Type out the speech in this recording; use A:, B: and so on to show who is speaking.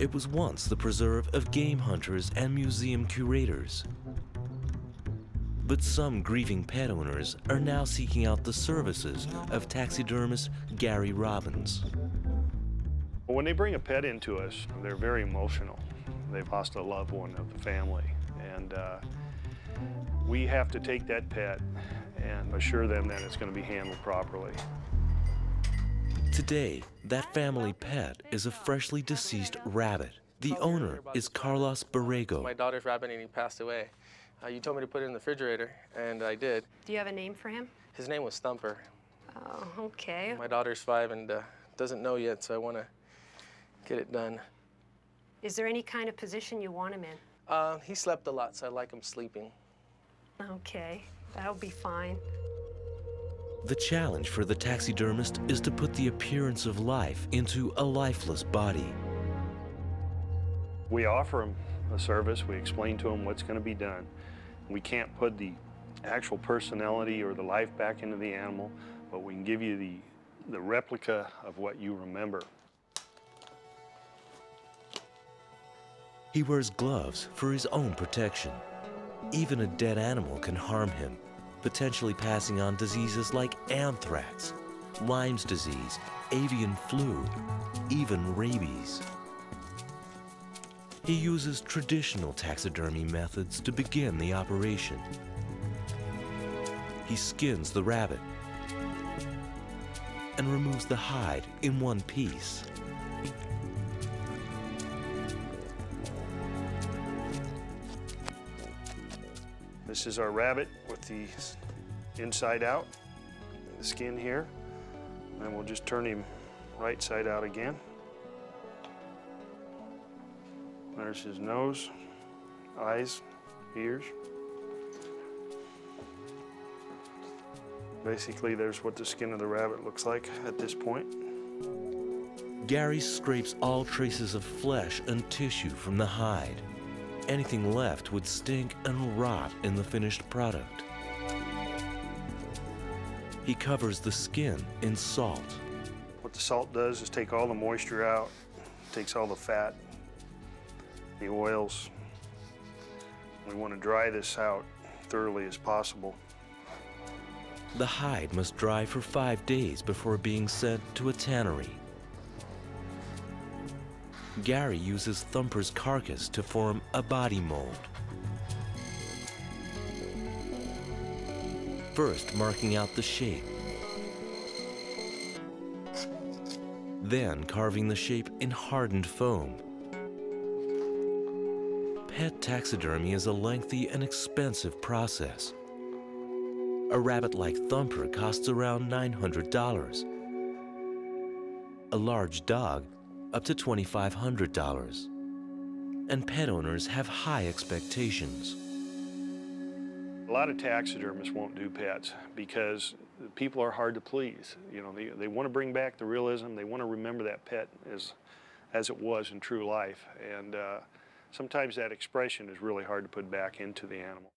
A: It was once the preserve of game hunters and museum curators. But some grieving pet owners are now seeking out the services of taxidermist Gary Robbins.
B: When they bring a pet into us, they're very emotional. They've lost a loved one of the family. And uh, we have to take that pet and assure them that it's going to be handled properly.
A: Today, that family pet is a freshly deceased rabbit. The owner is Carlos Borrego.
C: My daughter's rabbit and he passed away. Uh, you told me to put it in the refrigerator, and I did.
D: Do you have a name for him?
C: His name was Thumper.
D: Oh, okay.
C: My daughter's five and uh, doesn't know yet, so I want to get it done.
D: Is there any kind of position you want him in?
C: Uh, he slept a lot, so I like him sleeping.
D: Okay, that'll be fine.
A: The challenge for the taxidermist is to put the appearance of life into a lifeless body.
B: We offer them a service, we explain to them what's going to be done. We can't put the actual personality or the life back into the animal, but we can give you the, the replica of what you remember.
A: He wears gloves for his own protection. Even a dead animal can harm him, potentially passing on diseases like anthrax, Lyme's disease, avian flu, even rabies. He uses traditional taxidermy methods to begin the operation. He skins the rabbit and removes the hide in one piece.
B: This is our rabbit with the inside out, the skin here. And we'll just turn him right side out again. There's his nose, eyes, ears. Basically, there's what the skin of the rabbit looks like at this point.
A: Gary scrapes all traces of flesh and tissue from the hide. Anything left would stink and rot in the finished product. He covers the skin in salt.
B: What the salt does is take all the moisture out, takes all the fat, the oils. We want to dry this out thoroughly as possible.
A: The hide must dry for five days before being sent to a tannery. Gary uses Thumper's carcass to form a body mold. First marking out the shape. Then carving the shape in hardened foam. Pet taxidermy is a lengthy and expensive process. A rabbit like Thumper costs around $900. A large dog up to $2,500. And pet owners have high expectations.
B: A lot of taxidermists won't do pets because people are hard to please. You know, they, they want to bring back the realism. They want to remember that pet as, as it was in true life. And uh, sometimes that expression is really hard to put back into the animal.